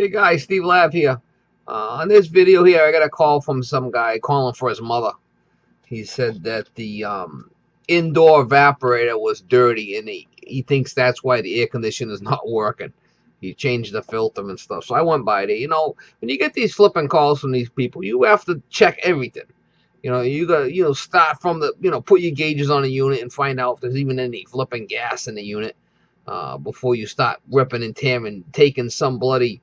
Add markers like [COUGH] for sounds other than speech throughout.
Hey guys, Steve Lab here. Uh, on this video here, I got a call from some guy calling for his mother. He said that the um, indoor evaporator was dirty and he, he thinks that's why the air conditioner is [LAUGHS] not working. He changed the filter and stuff. So I went by there. You know, when you get these flipping calls from these people, you have to check everything. You know, you gotta, you know, start from the, you know, put your gauges on the unit and find out if there's even any flipping gas in the unit uh, before you start ripping and tearing, taking some bloody,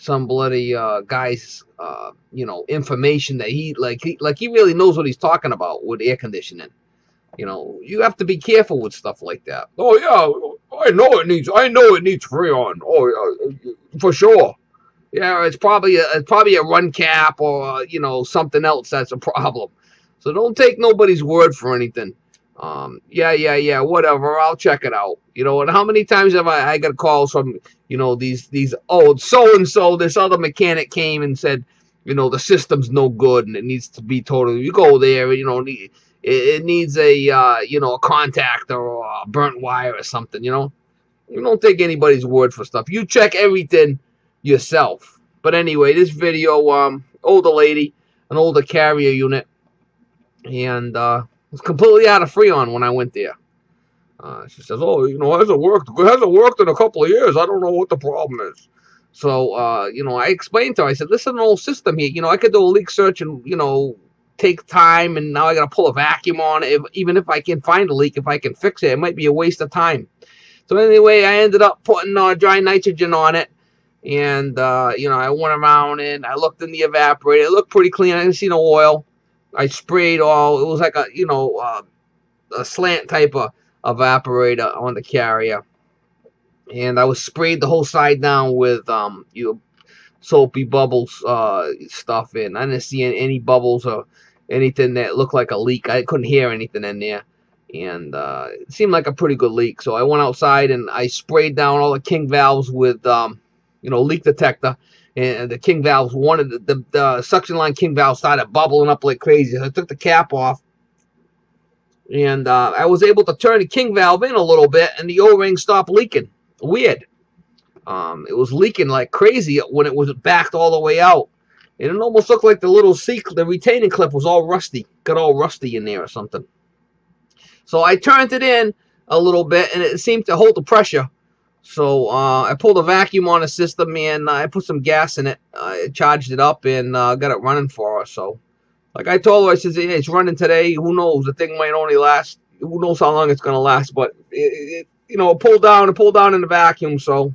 some bloody uh, guy's, uh, you know, information that he like, he, like he really knows what he's talking about with air conditioning. You know, you have to be careful with stuff like that. Oh yeah, I know it needs, I know it needs Freon. Oh, yeah, for sure. Yeah, it's probably a it's probably a run cap or you know something else that's a problem. So don't take nobody's word for anything. Um, yeah, yeah, yeah, whatever. I'll check it out. You know, and how many times have I, I got calls from, you know, these, these, oh, so and so, this other mechanic came and said, you know, the system's no good and it needs to be totally, you go there, you know, it, it needs a, uh, you know, a contactor or a burnt wire or something, you know. You don't take anybody's word for stuff. You check everything yourself. But anyway, this video, um, older lady, an older carrier unit, and uh, was completely out of Freon when I went there. Uh, she says, "Oh, you know, hasn't worked. It hasn't worked in a couple of years. I don't know what the problem is." So, uh, you know, I explained to her. I said, "This is an old system here. You know, I could do a leak search and you know take time, and now I got to pull a vacuum on it. If, even if I can find a leak, if I can fix it, it might be a waste of time." So anyway, I ended up putting uh, dry nitrogen on it. And, uh, you know, I went around and I looked in the evaporator. It looked pretty clean. I didn't see no oil. I sprayed all. It was like a you know uh, a slant type of evaporator on the carrier, and I was sprayed the whole side down with um you know, soapy bubbles uh stuff in. I didn't see any, bubbles or anything that looked like a leak. I couldn't hear anything in there. And uh, it seemed like a pretty good leak. So I went outside and I sprayed down all the king valves with, um, you know, leak detector and the king valves, one of the, the, the, suction line king valve started bubbling up like crazy. So I took the cap off, and uh, I was able to turn the king valve in a little bit, and the O-ring stopped leaking. Weird. Um, it was leaking like crazy when it was backed all the way out. And it almost looked like the little seat, the retaining clip was all rusty, got all rusty in there or something. So I turned it in a little bit, and it seemed to hold the pressure. So uh, I pulled a vacuum on the system and I put some gas in it. I charged it up and uh, got it running for us. So, like I told her, I said, hey, it's running today. Who knows? The thing might only last. Who knows how long it's going to last? But it, it, you know, it pulled down, it pulled down in the vacuum. So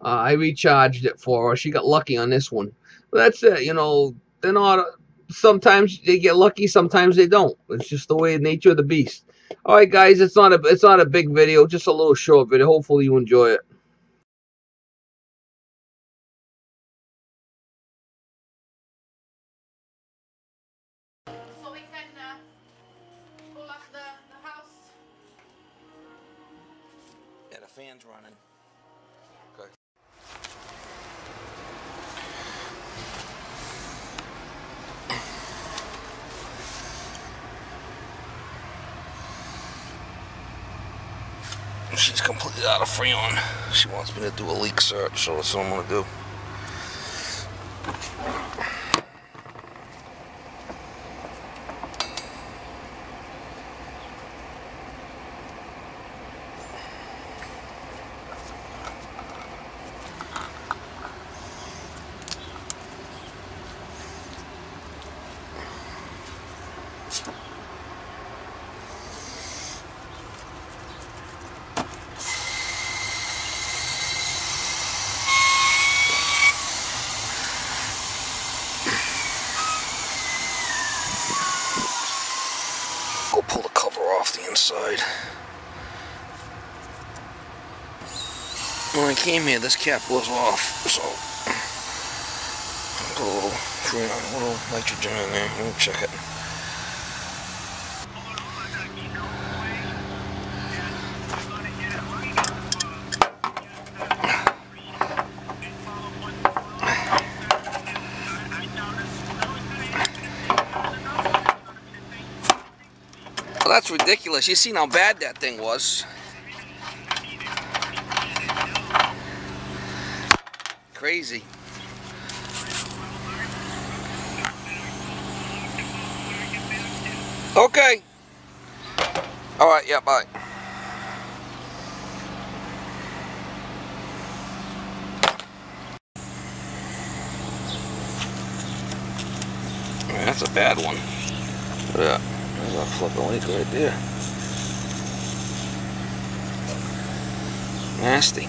uh, I recharged it for her. She got lucky on this one. But that's it. You know, they're not. Sometimes they get lucky, sometimes they don't. It's just the way nature of the beast. All right, guys, it's not a it's not a big video, just a little short video. Hopefully, you enjoy it. So we can uh, pull up the, the house. Yeah, the fan's running. Okay. She's completely out of Freon. She wants me to do a leak search, so that's what I'm gonna do. Go pull the cover off the inside. When I came here, this cap was off, so put a little a little nitrogen in there. Let me check it. That's ridiculous. You seen how bad that thing was. Crazy. Okay. All right, yeah, bye. That's a bad one. Yeah, there's a flipping leak right there. Nasty.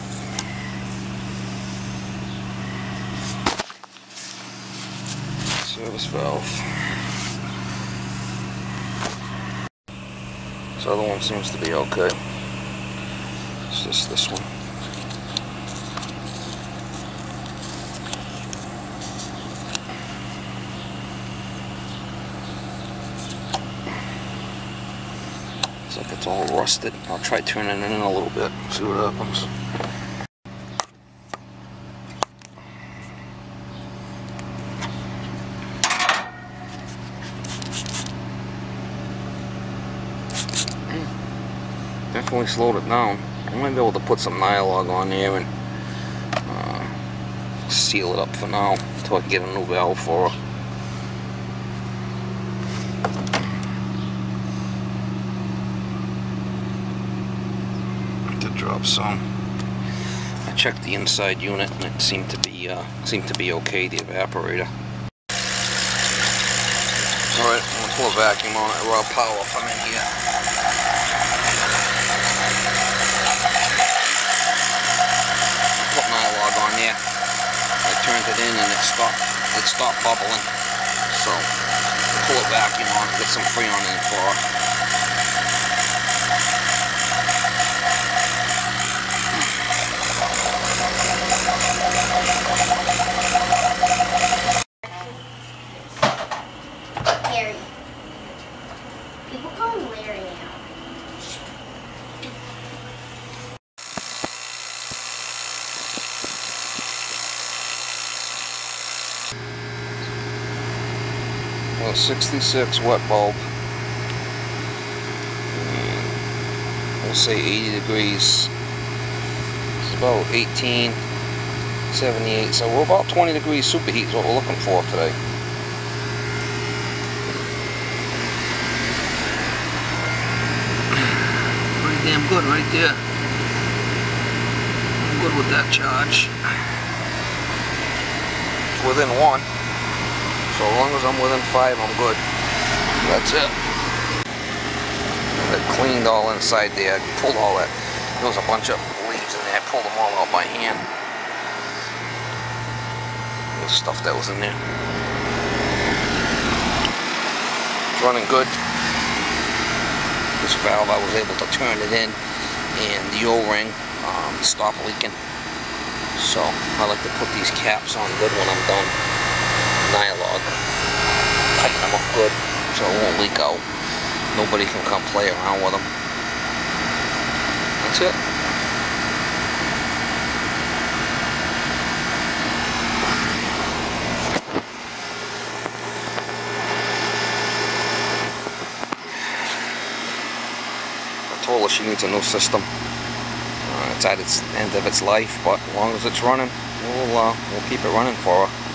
Service valve. This other one seems to be okay. It's just this one. Like it's all rusted. I'll try turning it in a little bit, see what happens. Definitely slowed it down. I might be able to put some Nylog on there and uh, seal it up for now until I can get a new valve for her. To drop some. I checked the inside unit and it seemed to be uh, seemed to be okay. The evaporator. All right, I'm gonna pull a vacuum on it. Raw power I'm in here. Put Nylog on there. I turned it in and it stopped. It stopped bubbling. So pull a vacuum on it, get some freon in it for her. Larry. People call him Larry now. A 66 wet bulb. And we'll say 80 degrees. It's about 18, 78. So we're about 20 degrees superheat is what we're looking for today. [CLEARS THROAT] Pretty damn good right there. I'm good with that charge. It's within one. So long as I'm within five, I'm good. That's it. I cleaned all inside there. Pulled all that. There was a bunch of leaves in there. I pulled them all out by hand. The stuff that was in there. It's running good. This valve, I was able to turn it in, and the O-ring um, stopped leaking. So I like to put these caps on good when I'm done. Nylog. Tighten them up good so it won't leak out. Nobody can come play around with them. That's it. I told her she needs a new system. Uh, it's at its end of its life, but as long as it's running, we'll uh, we'll keep it running for her.